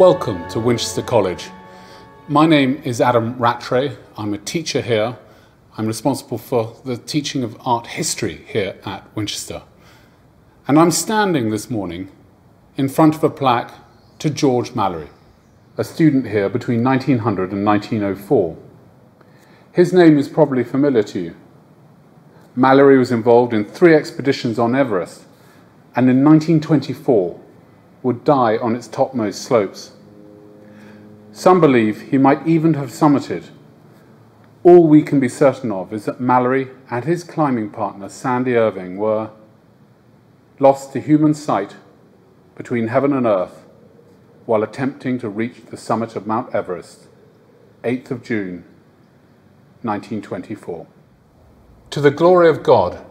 Welcome to Winchester College. My name is Adam Rattray. I'm a teacher here. I'm responsible for the teaching of art history here at Winchester. And I'm standing this morning in front of a plaque to George Mallory, a student here between 1900 and 1904. His name is probably familiar to you. Mallory was involved in three expeditions on Everest and in 1924 would die on its topmost slopes. Some believe he might even have summited. All we can be certain of is that Mallory and his climbing partner Sandy Irvine were lost to human sight between heaven and earth while attempting to reach the summit of Mount Everest, 8th of June, 1924. To the glory of God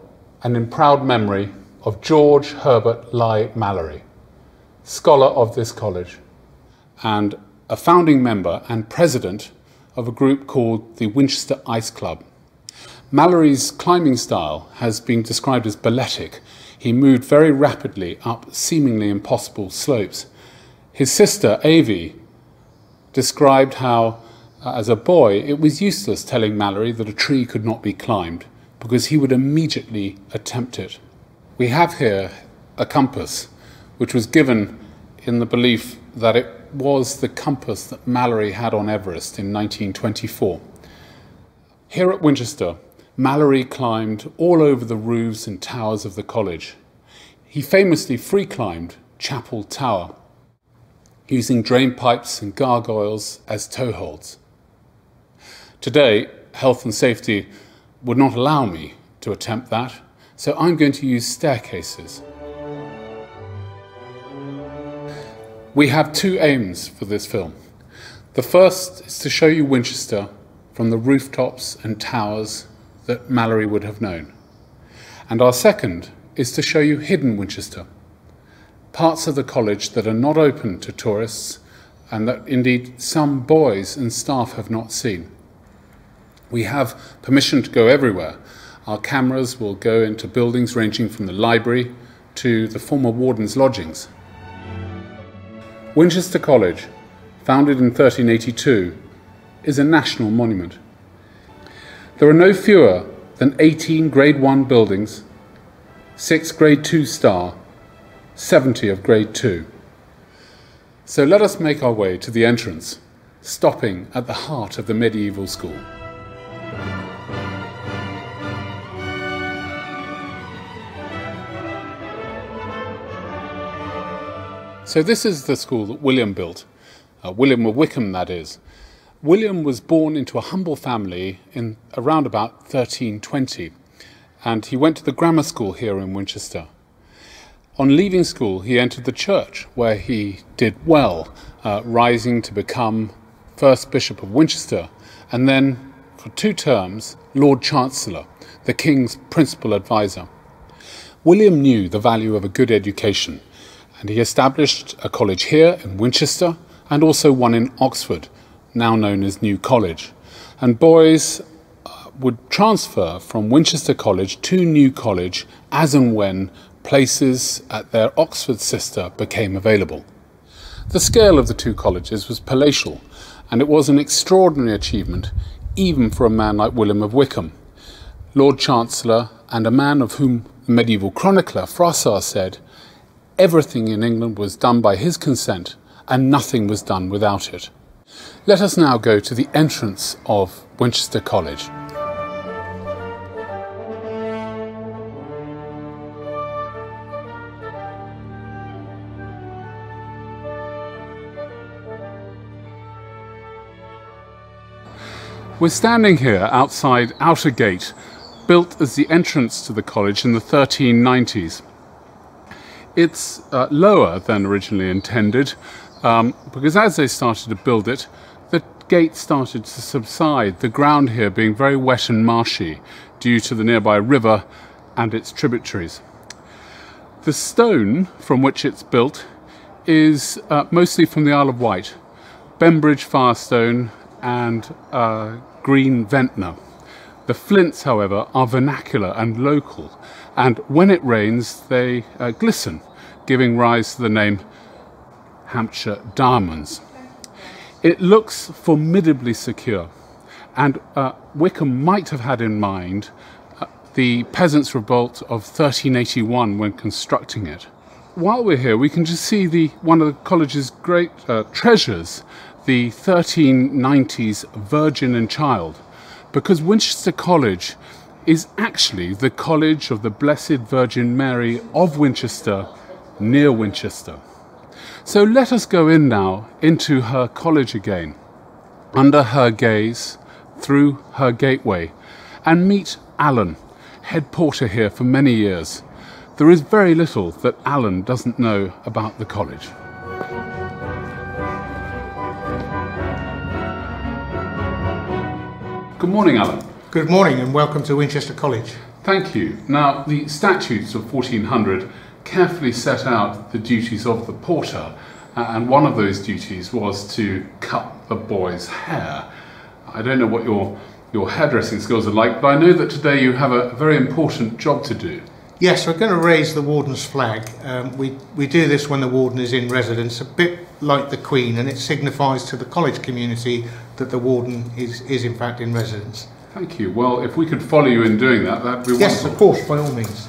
and in proud memory of George Herbert Leigh Mallory, scholar of this college, and a founding member and president of a group called the Winchester Ice Club. Mallory's climbing style has been described as balletic. He moved very rapidly up seemingly impossible slopes. His sister, Avie, described how, uh, as a boy, it was useless telling Mallory that a tree could not be climbed because he would immediately attempt it. We have here a compass, which was given in the belief that it was the compass that Mallory had on Everest in 1924. Here at Winchester, Mallory climbed all over the roofs and towers of the college. He famously free climbed Chapel Tower, using drain pipes and gargoyles as toeholds. Today, health and safety would not allow me to attempt that, so I'm going to use staircases. We have two aims for this film. The first is to show you Winchester from the rooftops and towers that Mallory would have known. And our second is to show you hidden Winchester, parts of the college that are not open to tourists and that indeed some boys and staff have not seen. We have permission to go everywhere. Our cameras will go into buildings ranging from the library to the former warden's lodgings. Winchester College, founded in 1382, is a national monument. There are no fewer than 18 Grade 1 buildings, 6 Grade 2 star, 70 of Grade 2. So let us make our way to the entrance, stopping at the heart of the medieval school. So this is the school that William built, uh, William of Wykeham, that is. William was born into a humble family in around about 1320, and he went to the grammar school here in Winchester. On leaving school, he entered the church, where he did well, uh, rising to become first Bishop of Winchester, and then, for two terms, Lord Chancellor, the King's principal adviser. William knew the value of a good education and he established a college here in Winchester and also one in Oxford, now known as New College. And boys uh, would transfer from Winchester College to New College as and when places at their Oxford sister became available. The scale of the two colleges was palatial, and it was an extraordinary achievement even for a man like William of Wykeham, Lord Chancellor, and a man of whom the medieval chronicler Froissart said Everything in England was done by his consent, and nothing was done without it. Let us now go to the entrance of Winchester College. We're standing here outside Outer Gate, built as the entrance to the college in the 1390s. It's uh, lower than originally intended um, because as they started to build it, the gate started to subside, the ground here being very wet and marshy due to the nearby river and its tributaries. The stone from which it's built is uh, mostly from the Isle of Wight, Bembridge Firestone and uh, Green Ventnor. The flints, however, are vernacular and local, and when it rains, they uh, glisten, giving rise to the name Hampshire diamonds. It looks formidably secure, and uh, Wykeham might have had in mind uh, the peasants' revolt of 1381 when constructing it. While we're here, we can just see the one of the college's great uh, treasures, the 1390s Virgin and Child, because Winchester College is actually the College of the Blessed Virgin Mary of Winchester, near Winchester. So let us go in now into her college again, under her gaze, through her gateway, and meet Alan, head porter here for many years. There is very little that Alan doesn't know about the college. Good morning, Alan. Good morning and welcome to Winchester College. Thank you. Now, the statutes of 1400 carefully set out the duties of the porter, uh, and one of those duties was to cut the boy's hair. I don't know what your, your hairdressing skills are like, but I know that today you have a very important job to do. Yes, we're going to raise the warden's flag. Um, we, we do this when the warden is in residence, a bit like the Queen, and it signifies to the college community that the warden is, is in fact in residence. Thank you. Well, if we could follow you in doing that, that'd be yes, wonderful. of course, by all means.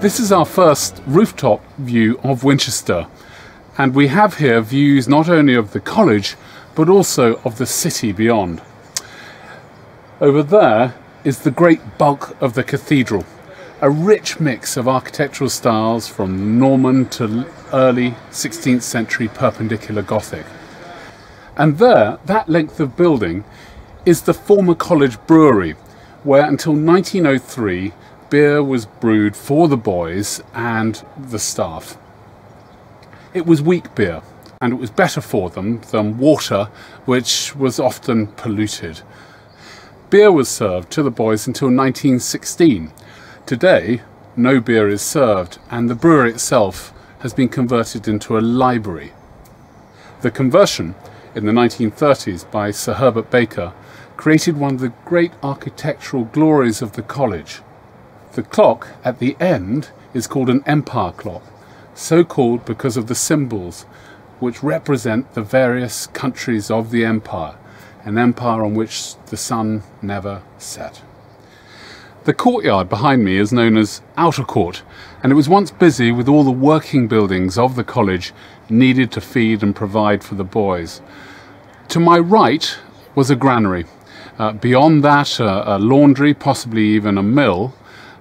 This is our first rooftop view of Winchester, and we have here views not only of the college but also of the city beyond. Over there is the great bulk of the cathedral, a rich mix of architectural styles from Norman to early 16th century perpendicular Gothic. And there, that length of building, is the former college brewery, where until 1903 beer was brewed for the boys and the staff. It was weak beer, and it was better for them than water, which was often polluted. Beer was served to the boys until 1916. Today, no beer is served, and the brewery itself has been converted into a library. The conversion in the 1930s by Sir Herbert Baker created one of the great architectural glories of the college. The clock at the end is called an empire clock, so called because of the symbols which represent the various countries of the empire, an empire on which the sun never set. The courtyard behind me is known as Outer Court, and it was once busy with all the working buildings of the college needed to feed and provide for the boys. To my right was a granary. Uh, beyond that, uh, a laundry, possibly even a mill,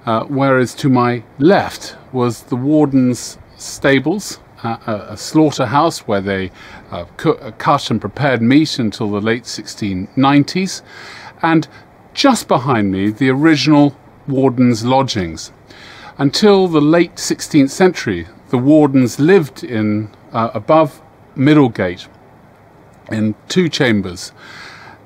uh, whereas to my left was the warden's stables, a, a, slaughterhouse where they uh, uh, cut and prepared meat until the late 1690s, and just behind me the original warden's lodgings. Until the late 16th century, the wardens lived in uh, above Middlegate in two chambers,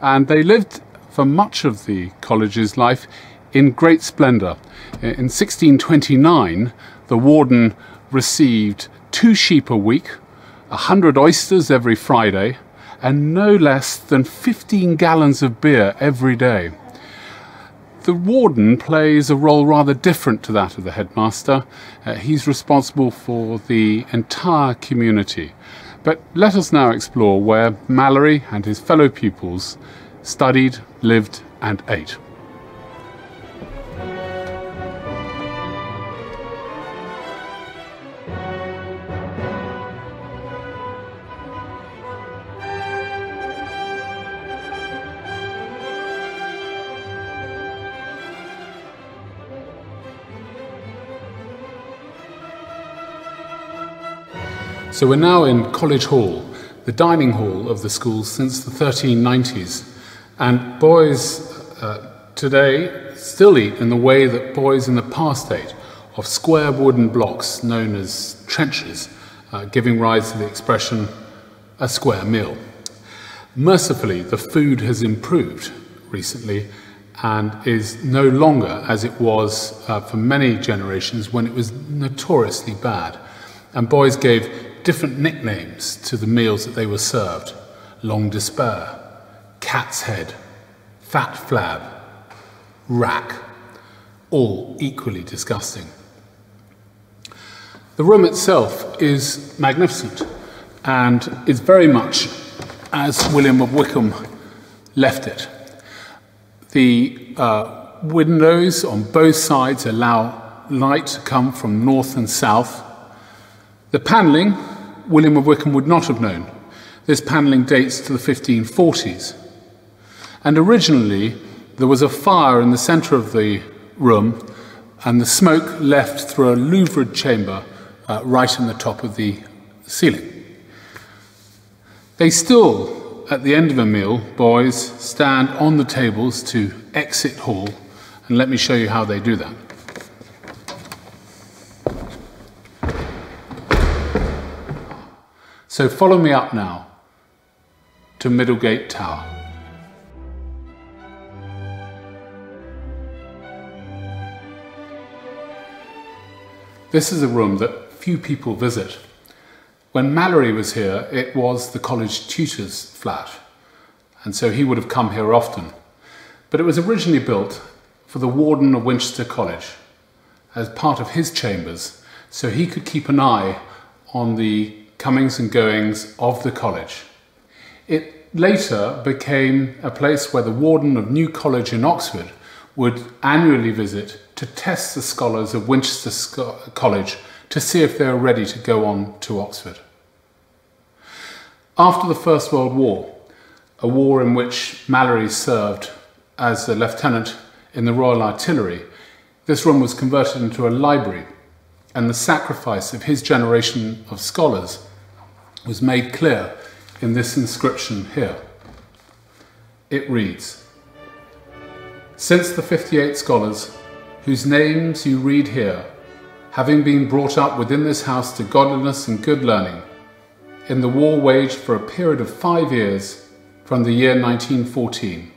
and they lived for much of the college's life in great splendour. In 1629, the warden received two sheep a week, a hundred oysters every Friday, and no less than 15 gallons of beer every day. The warden plays a role rather different to that of the headmaster. Uh, he's responsible for the entire community. But let us now explore where Mallory and his fellow pupils studied, lived, and ate. So we're now in College Hall, the dining hall of the school since the 1390s. And boys uh, today still eat in the way that boys in the past ate, of square wooden blocks known as trenchers, uh, giving rise to the expression a square meal. Mercifully, the food has improved recently, and is no longer as it was uh, for many generations when it was notoriously bad. And boys gave different nicknames to the meals that they were served long despair, cat's head, fat flab, rack, all equally disgusting. The room itself is magnificent and is very much as William of Wykeham left it. The uh, windows on both sides allow light to come from north and south. The panelling, William of Wykeham would not have known. This panelling dates to the 1540s. And originally, there was a fire in the centre of the room, and the smoke left through a louvred chamber uh, right in the top of the ceiling. They still, at the end of a meal, boys, stand on the tables to exit hall, and let me show you how they do that. So follow me up now to Middlegate Tower. This is a room that few people visit. When Mallory was here, it was the college tutor's flat, and so he would have come here often. But it was originally built for the warden of Winchester College as part of his chambers, so he could keep an eye on the comings and goings of the college. It later became a place where the warden of New College in Oxford would annually visit to test the scholars of Winchester College to see if they were ready to go on to Oxford. After the First World War, a war in which Mallory served as a lieutenant in the Royal Artillery, this room was converted into a library, and the sacrifice of his generation of scholars was made clear in this inscription here. It reads Since the 58 scholars whose names you read here, having been brought up within this house to godliness and good learning, in the war waged for a period of five years from the year 1914,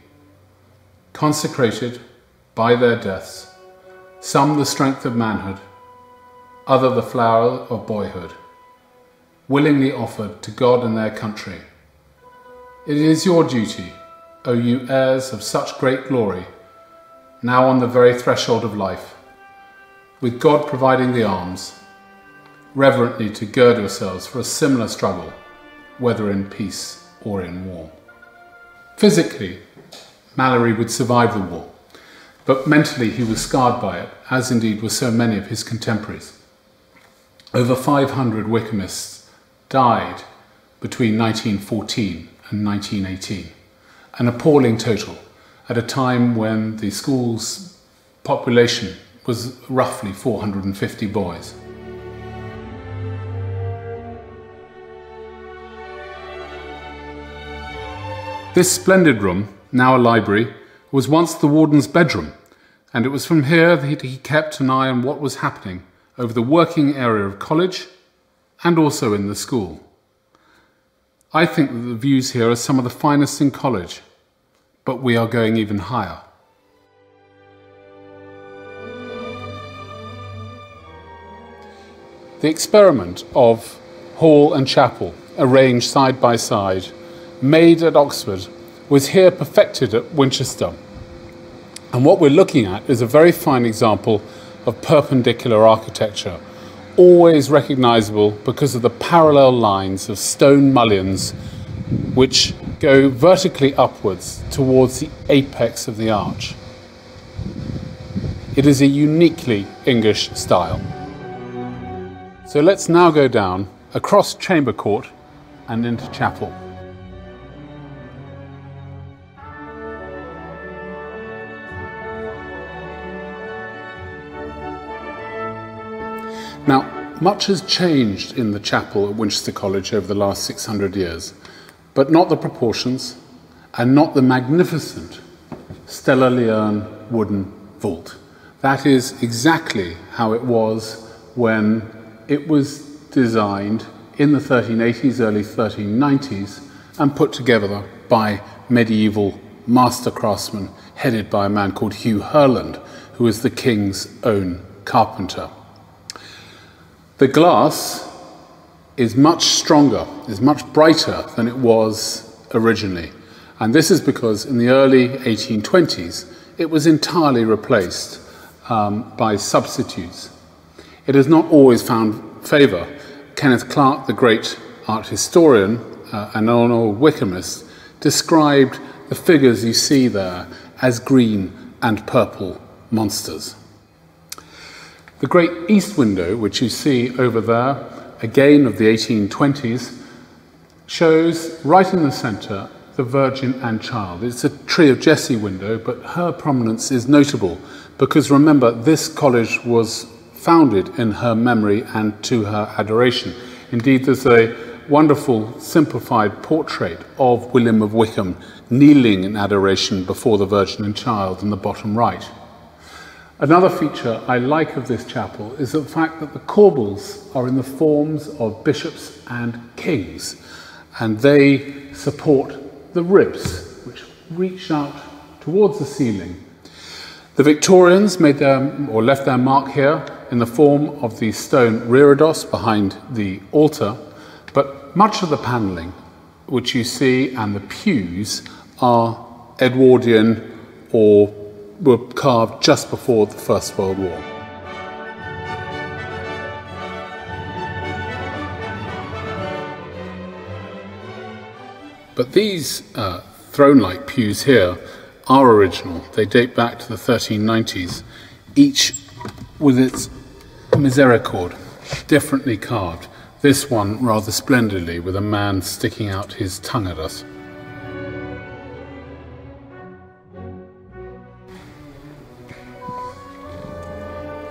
consecrated by their deaths, some the strength of manhood, other the flower of boyhood, willingly offered to God and their country. It is your duty, O you heirs of such great glory, now on the very threshold of life, with God providing the arms, reverently to gird yourselves for a similar struggle, whether in peace or in war. Physically, Mallory would survive the war, but mentally he was scarred by it, as indeed were so many of his contemporaries. Over 500 Wykehamists died between 1914 and 1918, an appalling total at a time when the school's population was roughly 450 boys. This splendid room, now a library, was once the warden's bedroom, and it was from here that he kept an eye on what was happening over the working area of college and also in the school. I think that the views here are some of the finest in college, but we are going even higher. The experiment of hall and chapel, arranged side by side, made at Oxford, was here perfected at Winchester. And what we're looking at is a very fine example of perpendicular architecture, always recognizable because of the parallel lines of stone mullions which go vertically upwards towards the apex of the arch. It is a uniquely English style. So let's now go down across Chamber Court and into Chapel. Now, much has changed in the chapel at Winchester College over the last 600 years, but not the proportions and not the magnificent stellar lierne wooden vault. That is exactly how it was when it was designed in the 1380s, early 1390s, and put together by medieval master craftsmen headed by a man called Hugh Herland, who was the king's own carpenter. The glass is much stronger, is much brighter than it was originally. And this is because in the early 1820s, it was entirely replaced um, by substitutes. It has not always found favour. Kenneth Clark, the great art historian uh, and an old Wykehamist, described the figures you see there as green and purple monsters. The great east window, which you see over there, again of the 1820s, shows right in the centre the Virgin and Child. It's a Tree of Jesse window, but her prominence is notable because remember, this college was founded in her memory and to her adoration. Indeed, there's a wonderful simplified portrait of William of Wykeham kneeling in adoration before the Virgin and Child in the bottom right. Another feature I like of this chapel is the fact that the corbels are in the forms of bishops and kings, and they support the ribs, which reach out towards the ceiling. The Victorians made their, or left their mark here in the form of the stone reredos behind the altar, but much of the panelling, which you see, and the pews are Edwardian or were carved just before the First World War. But these uh, throne-like pews here are original. They date back to the 1390s, each with its misericord, differently carved. This one rather splendidly, with a man sticking out his tongue at us.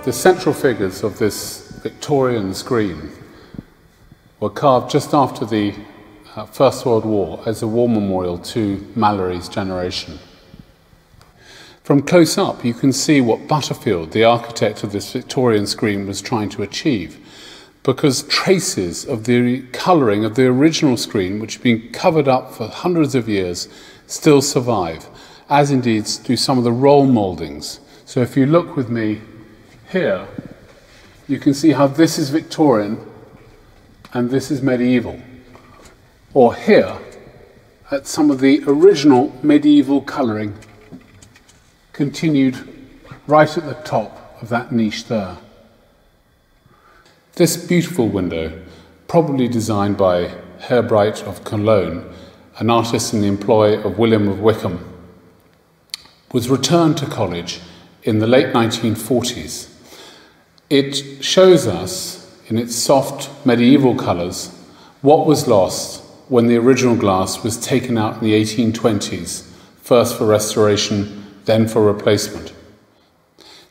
The central figures of this Victorian screen were carved just after the uh, First World War as a war memorial to Mallory's generation. From close up, you can see what Butterfield, the architect of this Victorian screen, was trying to achieve, because traces of the colouring of the original screen, which had been covered up for hundreds of years, still survive, as indeed do some of the roll mouldings. So if you look with me here, you can see how this is Victorian and this is medieval. Or here, at some of the original medieval colouring continued right at the top of that niche there. This beautiful window, probably designed by Herebright of Cologne, an artist in the employ of William of Wykeham, was returned to college in the late 1940s it shows us, in its soft medieval colours, what was lost when the original glass was taken out in the 1820s, first for restoration, then for replacement.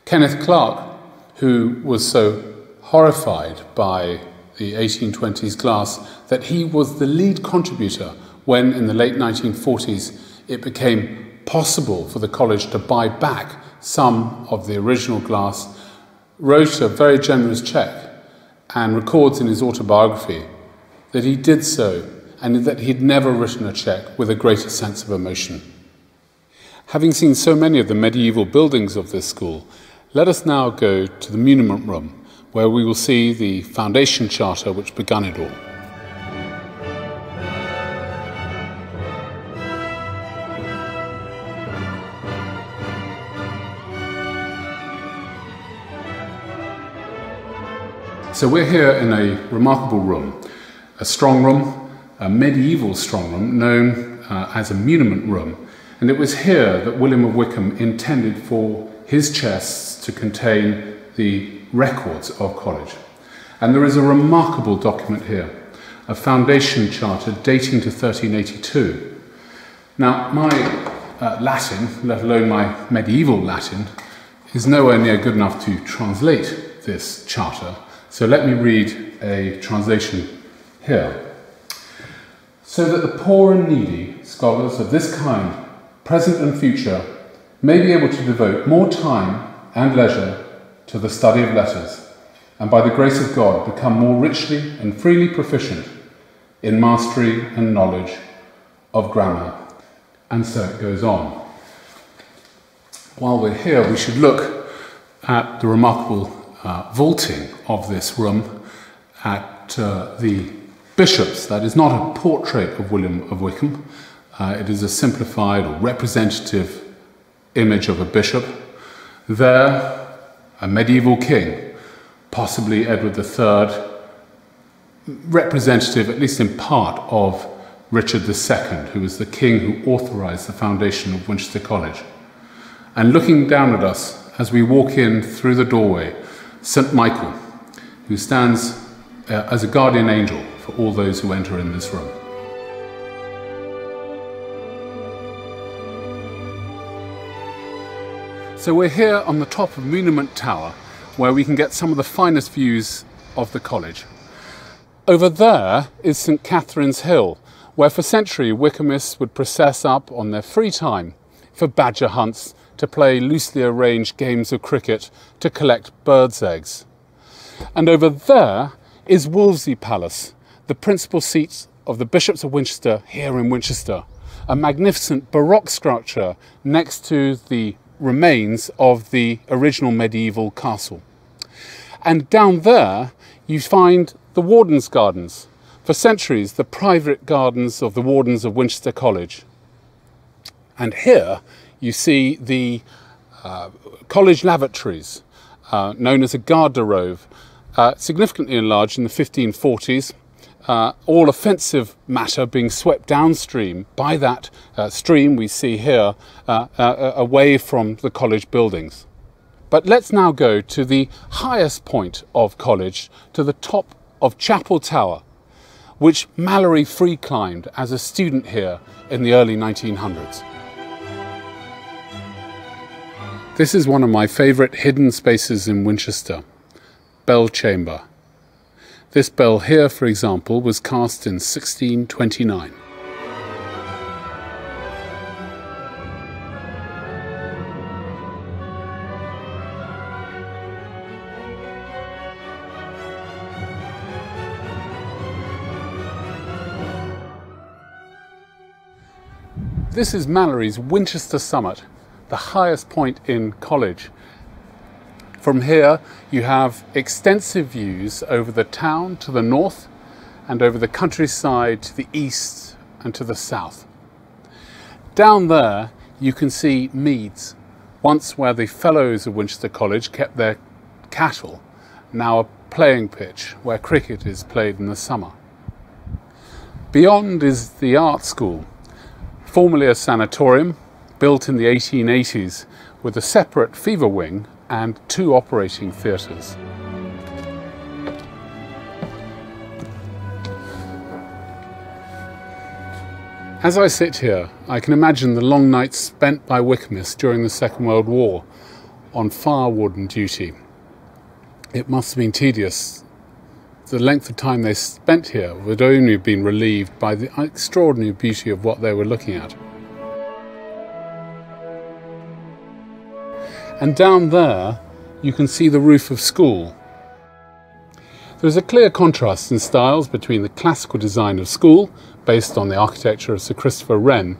Kenneth Clark, who was so horrified by the 1820s glass that he was the lead contributor when, in the late 1940s, it became possible for the college to buy back some of the original glass wrote a very generous cheque and records in his autobiography that he did so and that he'd never written a cheque with a greater sense of emotion. Having seen so many of the medieval buildings of this school, let us now go to the muniment room where we will see the foundation charter which began it all. So we're here in a remarkable room, a strong room, a medieval strong room known uh, as a muniment room. And it was here that William of Wykeham intended for his chests to contain the records of college. And there is a remarkable document here, a foundation charter dating to 1382. Now, my uh, Latin, let alone my medieval Latin, is nowhere near good enough to translate this charter, so let me read a translation here. So that the poor and needy scholars of this kind, present and future, may be able to devote more time and leisure to the study of letters, and by the grace of God become more richly and freely proficient in mastery and knowledge of grammar. And so it goes on. While we're here, we should look at the remarkable uh, vaulting of this room at uh, the bishops. That is not a portrait of William of Wykeham, uh, it is a simplified representative image of a bishop. There, a medieval king, possibly Edward III, representative, at least in part, of Richard II, who was the king who authorized the foundation of Winchester College. And looking down at us as we walk in through the doorway, St. Michael, who stands uh, as a guardian angel for all those who enter in this room. So we're here on the top of Muniment Tower, where we can get some of the finest views of the college. Over there is St Catherine's Hill, where for centuries Wykehamists would process up on their free time for badger hunts, to play loosely arranged games of cricket, to collect birds' eggs. And over there is Wolvesey Palace, the principal seat of the Bishops of Winchester here in Winchester, a magnificent Baroque structure next to the remains of the original medieval castle. And down there you find the Warden's Gardens, for centuries the private gardens of the Wardens of Winchester College. And here you see the uh, college lavatories, uh, known as a garderobe, uh, significantly enlarged in the 1540s uh, all offensive matter being swept downstream by that uh, stream we see here uh, uh, away from the college buildings. But let's now go to the highest point of college, to the top of Chapel Tower, which Mallory free climbed as a student here in the early 1900s. This is one of my favourite hidden spaces in Winchester, Bell Chamber. This bell here, for example, was cast in 1629. This is Mallory's Winchester Summit, the highest point in college from here, you have extensive views over the town to the north and over the countryside to the east and to the south. Down there, you can see meads, once where the fellows of Winchester College kept their cattle, now a playing pitch where cricket is played in the summer. Beyond is the art school, formerly a sanatorium, built in the 1880s with a separate fever wing and two operating theatres. As I sit here, I can imagine the long nights spent by Wykehamists during the Second World War on firewarden duty. It must have been tedious. The length of time they spent here would only have been relieved by the extraordinary beauty of what they were looking at. And down there, you can see the roof of school. There's a clear contrast in styles between the classical design of school, based on the architecture of Sir Christopher Wren,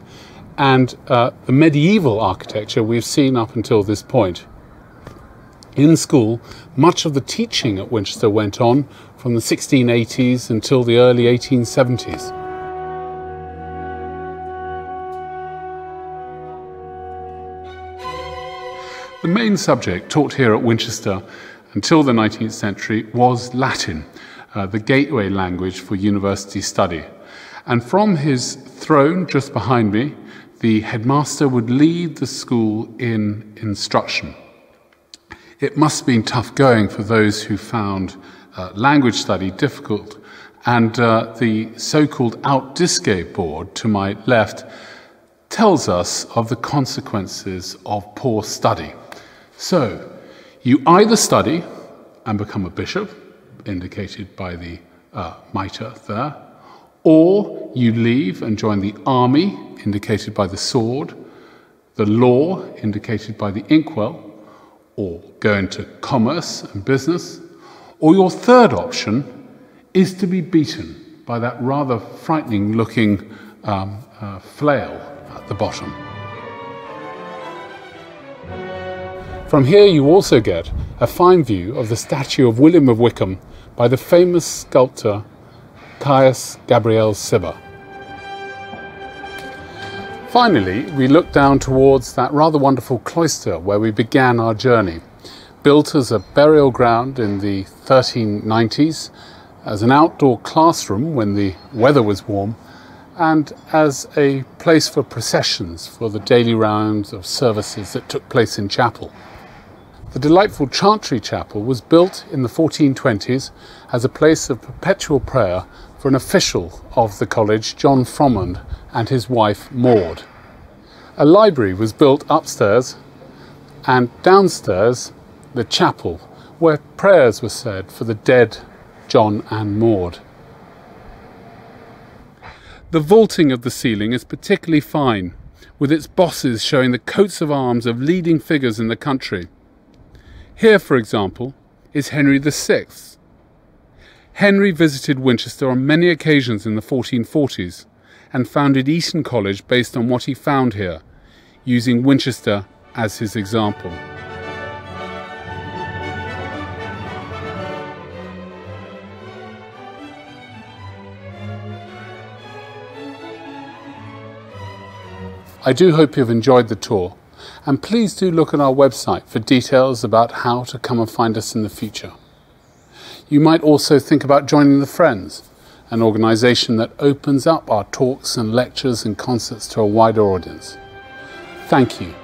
and uh, the medieval architecture we've seen up until this point. In school, much of the teaching at Winchester went on from the 1680s until the early 1870s. The main subject taught here at Winchester until the 19th century was Latin, uh, the gateway language for university study. And from his throne just behind me, the headmaster would lead the school in instruction. It must have been tough going for those who found uh, language study difficult, and uh, the so called Aut Disce board to my left tells us of the consequences of poor study. So, you either study and become a bishop, indicated by the uh, mitre there, or you leave and join the army, indicated by the sword, the law, indicated by the inkwell, or go into commerce and business, or your third option is to be beaten by that rather frightening looking um, uh, flail at the bottom. From here you also get a fine view of the statue of William of Wykeham by the famous sculptor Caius Gabriel Cibber. Finally, we look down towards that rather wonderful cloister where we began our journey. Built as a burial ground in the 1390s, as an outdoor classroom when the weather was warm, and as a place for processions for the daily rounds of services that took place in chapel. The delightful Chantry Chapel was built in the 1420s as a place of perpetual prayer for an official of the college, John Fromond, and his wife Maud. A library was built upstairs and downstairs the chapel where prayers were said for the dead John and Maud. The vaulting of the ceiling is particularly fine, with its bosses showing the coats of arms of leading figures in the country. Here, for example, is Henry VI. Henry visited Winchester on many occasions in the 1440s and founded Eton College based on what he found here, using Winchester as his example. I do hope you've enjoyed the tour, and please do look at our website for details about how to come and find us in the future. You might also think about joining the Friends an organisation that opens up our talks and lectures and concerts to a wider audience. Thank you